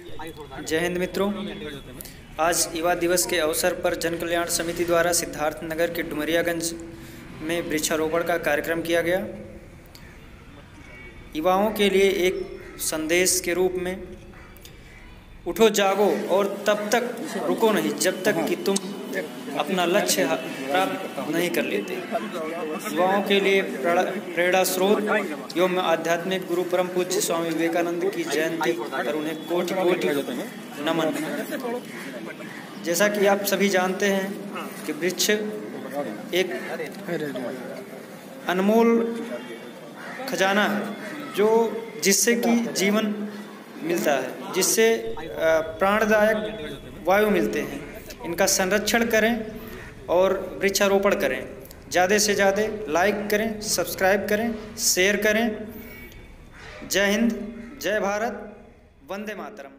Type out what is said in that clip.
जय हिंद मित्रों। आज युवा दिवस के अवसर पर जन कल्याण समिति द्वारा सिद्धार्थ नगर के डुमरियागंज में वृक्षारोपण का कार्यक्रम किया गया। युवाओं के लिए एक संदेश के रूप में, उठो जागो और तब तक रुको नहीं, जब तक कि तुम अपना लक्ष्य प्राप्त नहीं कर लेते। युवाओं के लिए प्रेरणा स्रोत एवं आध्यात्मिक गुरु परम पूज्य स्वामी विवेकानंद की जयंती पर उन्हें कोटि कोटि नमन। जैसा कि आप सभी जानते हैं कि वृक्ष एक अनमोल खजाना है, जो जिससे कि जीवन मिलता है, जिससे प्राणदायक वायु मिलते हैं। इनका संरक्षण करें और वृक्षारोपण करें। ज़्यादा से ज़्यादा लाइक करें सब्सक्राइब करें शेयर करें। जय हिंद, जय भारत, वंदे मातरम।